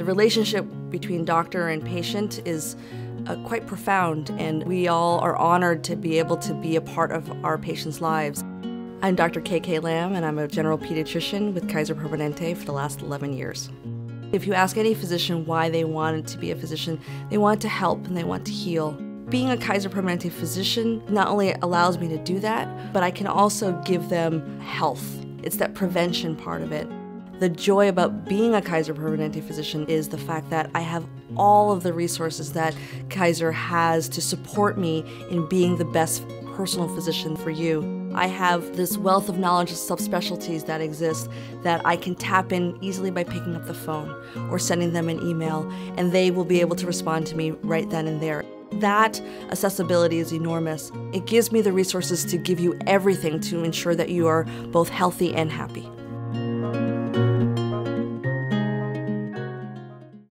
The relationship between doctor and patient is uh, quite profound, and we all are honored to be able to be a part of our patients' lives. I'm Dr. KK Lam, and I'm a general pediatrician with Kaiser Permanente for the last 11 years. If you ask any physician why they wanted to be a physician, they want to help and they want to heal. Being a Kaiser Permanente physician not only allows me to do that, but I can also give them health. It's that prevention part of it. The joy about being a Kaiser Permanente physician is the fact that I have all of the resources that Kaiser has to support me in being the best personal physician for you. I have this wealth of knowledge of subspecialties that exist that I can tap in easily by picking up the phone or sending them an email, and they will be able to respond to me right then and there. That accessibility is enormous. It gives me the resources to give you everything to ensure that you are both healthy and happy.